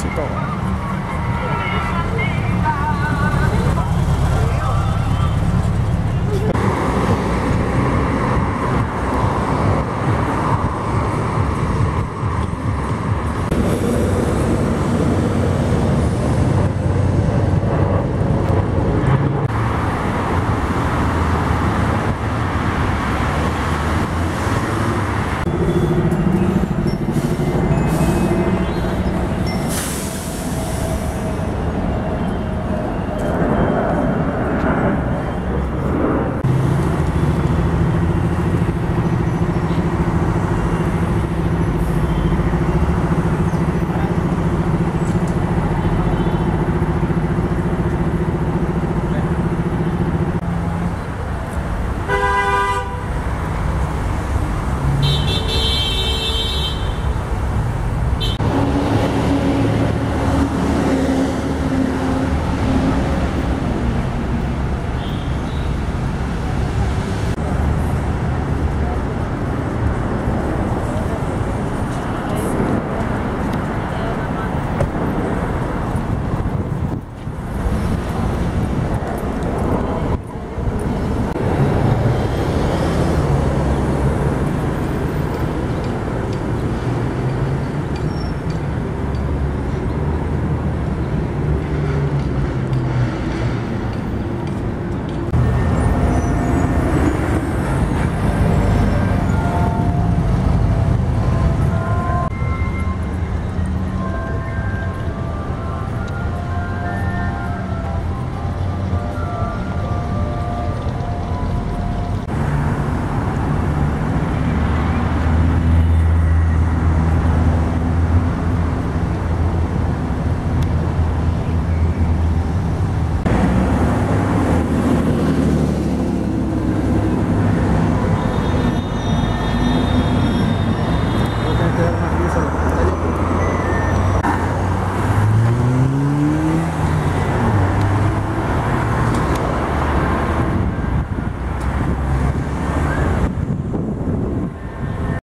知动。